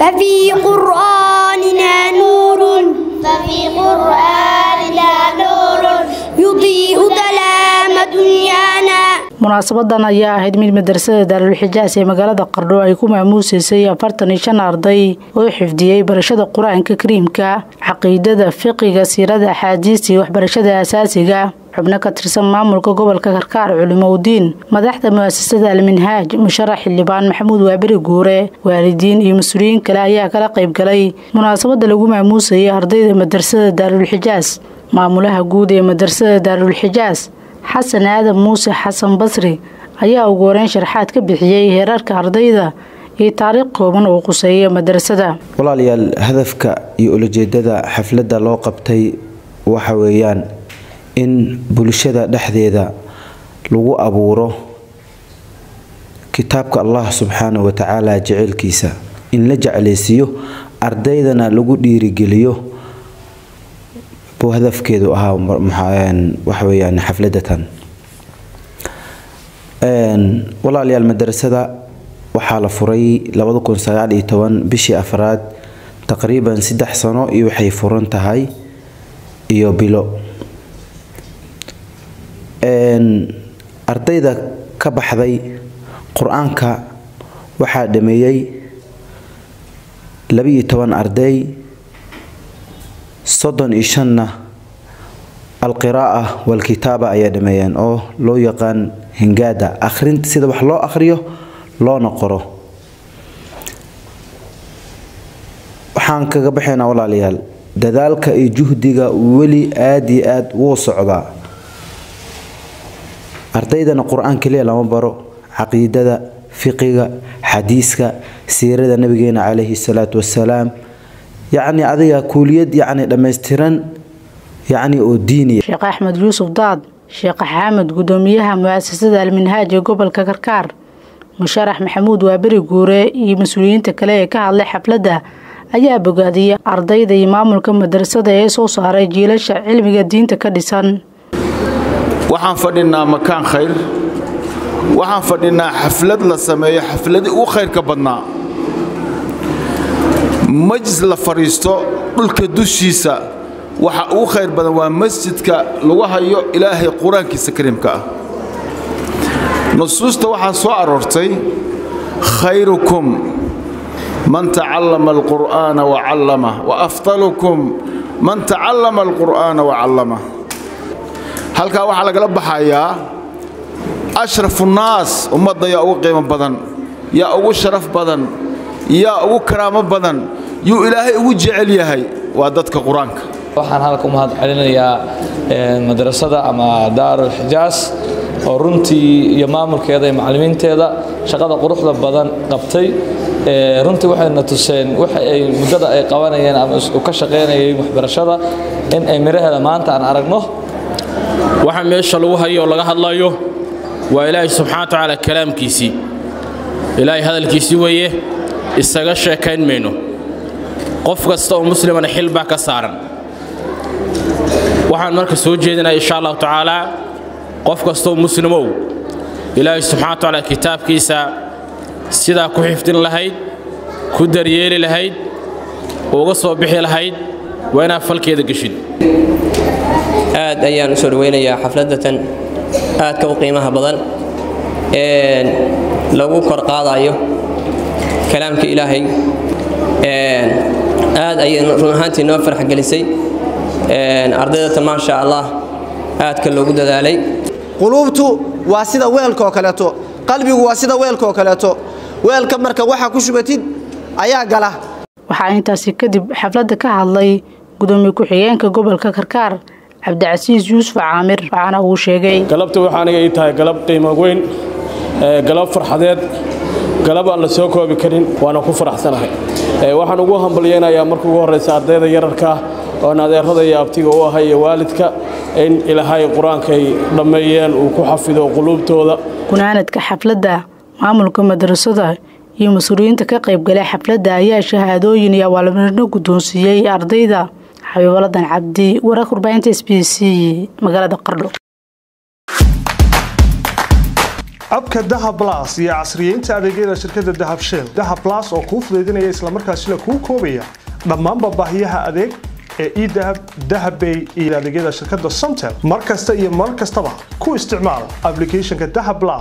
ففي قرآننا نور ففي قرآننا نور يضيء ظلام دنيانا munaasabadan ayaa ahayd mid madrasada daarulxijaas ee magaalada qardho ay ku maamuusaysay afartan iyo shan arday oo xifdiyey barashada qur-aanka kariimka caqiidada fiqiga siirada axaadiista iyo waxbarashada asaasiga xubno ka tirsan maamulka gobolka karkaar culimowdiin madaxda mu'asasada alminhaaj musharax xildhibaan maxamuud waaberi guure waalidiin iyo mas'uuliyiin kale ayaa kala qayb galay munaasabada lagu maamuusayay ardayda madrasada daarulxijaas maamulaha guud ee madrasada daarulxijaas xasan aadan muuse xasan basri ayaa ugu horeyn sharaxaad ka bixiyey heerarka ardayda iyo taariikh kooban oo quseeya madrasada. Walaalayaal hadafka iyo ulajeedada xafladda loo qabtay waxa weeyaan in bulshada dhexdeeda lagu abuuro kitaabka allah subxaanahu watacaala jeceylkiisa in la jeclaysiiyo ardaydana lagu dhiirigeliyo. Buu hadafkeedu ahaa waxaweyaan xafladatan. Walaalayaal madrasada waxaa la furay bishii afraad taqriiban saddex sano iyo waxay furan tahay iyo bilo ardayda ka baxday qur'aanka waxaa dhameeyey labiiyo toban arday soddon iyo shanna alqiraa'a walkitaaba ayaa dhameeyeen oo loo yaqaan hingaada. Akhrinta sida wax loo akhriyo loona qoro. Waxaan kaga baxaynaa walaalayaal dadaalka iyo juhdiga weli aada iyo aada wuu socdaa ardaydana qur'aan keliya lama baro. Caqiidada fiqiga xadiiska siirada nabigeena calayhi salaatu wasalaam yacni adiga kuuliyad yacni dhammaystiran yacni oo diiniya sheekh axmed yuusuf daad sheekh xaamed gudoomiyaha mu'asasada alminhaaj ee gobolka karkaar musharax maxamuud waaberi guure iyo mas'uuliyiinta kale ee ka hadlay xafladda ayaa bogaadiyay ardayda iyo maamulka madrasada ee soo saaray jiilasha cilmiga diinta ka dhisan waxaan fadhinaa makaan khayr. Waxaan fadhinaa xaflad la sameeyo xafladii ugu khayrka badnaa. Majlis la fadhiisto dhulka dushiisa waxa ugu khayr badan waa masjidka lagu hayo ilaahay qur'aankiisa kariimka ah. Nusuusta waxaa soo aroortay khayrukum man tacallama alqur'aana wacallamah wa afdalukum man tacallama alqur'aana wacallamah halkaa waxaa lagala baxayaa ashrafu ummadda yaa ugu qiimo badan yaa ugu sharaf badan yaa ugu karaamo badan yuu ilaahay ugu jecel yahay waa dadka qur'aanka. Waxaan halka u mahad celinayaa madrasada ama daarulxijaas oo runtii iyo maamulkeeda iyo macallimiinteeda shaqada quruxda badan qabtay. Runtii waxayna tuseen waxa ay muddada ay qabanayeen ama ka shaqaynayeen waxbarashada in ay miraheeda maanta aan aragno waxa meesha lagu hayo oo laga hadlayo waa ilaahay subxana wa tacaala kalaamkiisii ilaahay hadalkiisii weeye isaga sheekayn mayno qof kasta oo muslimana xil baa ka saaran. Waxaan marka soo jeedinaya insha allahu tacaalaa qof kastaoo muslimow ilaahay subxana wa tacaala kitaabkiisa sidaa ku xifdin lahayd ku daryeeli lahayd uga soo bixi lahayd waa inaad falkeeda geshid. Aad ayaan u soo dhawaynayaa xafladatan. Aadka u qiimaha badan. Ee lagu kor qaadayo kalaamka ilaahay. Aad ayay run ahaantii noo farx gelisay. Ardaydatan maasha allah aadka loogu dadaalay. Quluubtu waa sida weelka oo kaleeto. Qalbigu waa sida weelka oo kaleeto. Weelka marka waxaa ku shubatid ayaa gala. Waxaa intaasi kadib xafladda ka hadlay gudoomiye ku-xigeenka gobolka karkaar cabdicasiis yuusuf caamir waxaana uu sheegay galabta waxaa aniga ii tahay galab qiimo weyn galab farxadeed galab aan la soo koobi karin waana ku faraxsanahay. Waxaan ugu hambalyeynayaa marka ugu horraysa ardayda yararka oon adeerada iyo abtiga u ahay iyo waalidka in ilaahay qur'aankay dhammeeyeen uu ku xafido quluubtooda. Gunaanadka xafladda maamulka madrasada iyo mas'uuliyiinta ka qaybgalay xafladda ayaa shahaadooyin iyo abaalmarino guddoonsiiyey ardayda xabiibaladan cabdi wararka warbaahinta s b c magaalada qardho. Abka dahab blas iyo casriyeynta adeegyada shirkadda dahab shell. Dahab blas oo kuu fudaydinaya islamarkaasina kuu koobaya dhammaanba baahiyaha adeeg ee edahab dahabbay iyo adeegyada shirkadda somtel mar kasta iyo mar kastaba ku isticmaal applicationka dahab blas